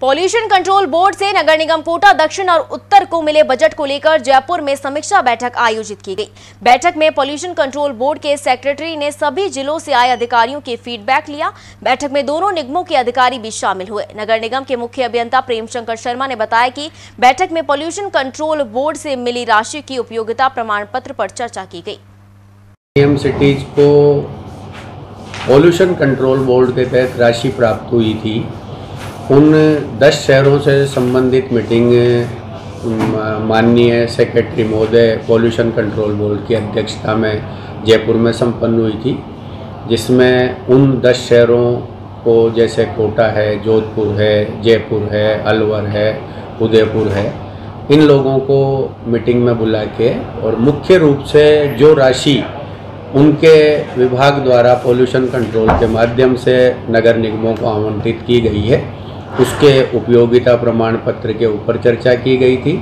Pollution control board से नगर निगम कोटा, दक्षिण और उत्तर को मिले बजट को लेकर जयपुर में समीक्षा बैठक आयोजित की गई। बैठक में पॉल्यूशन कंट्रोल बोर्ड के सेक्रेटरी ने सभी जिलों से आए अधिकारियों के फीडबैक लिया। बैठक में दोनों निगमों के अधिकारी भी शामिल हुए। नगर निगम के मुख्य अभियंता प्रेम शंकर शर्मा ने बताया की बैठक में पॉल्यूशन कंट्रोल बोर्ड से मिली राशि की उपयोगिता प्रमाण पत्र पर चर्चा की गई। सिटीज़ को पॉल्यूशन कंट्रोल बोर्ड के तहत राशि प्राप्त हुई थी। उन दस शहरों से संबंधित मीटिंग माननीय सेक्रेटरी महोदय, पॉल्यूशन कंट्रोल बोर्ड की अध्यक्षता में जयपुर में संपन्न हुई थी, जिसमें उन दस शहरों को जैसे कोटा है, जोधपुर है, जयपुर है, अलवर है, उदयपुर है, इन लोगों को मीटिंग में बुला के और मुख्य रूप से जो राशि उनके विभाग द्वारा पॉल्यूशन कंट्रोल के माध्यम से नगर निगमों को आवंटित की गई है उसके उपयोगिता प्रमाण पत्र के ऊपर चर्चा की गई थी।